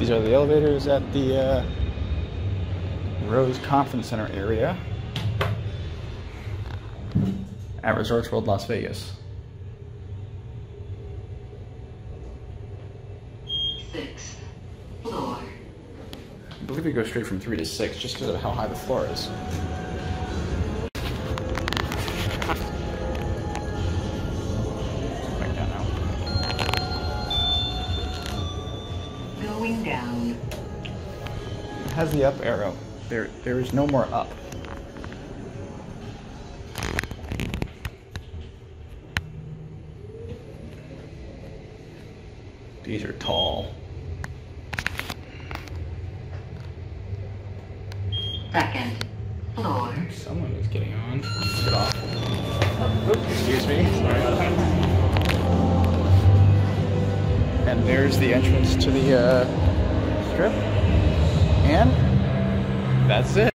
These are the elevators at the uh, Rose Conference Center area at Resorts World Las Vegas. Sixth floor. I believe we go straight from three to six just because of how high the floor is. Going down. It has the up arrow. There, there is no more up. These are tall. Second floor. Someone is getting on. Get off. Oops, excuse me. Sorry there's the entrance to the uh, strip. And that's it.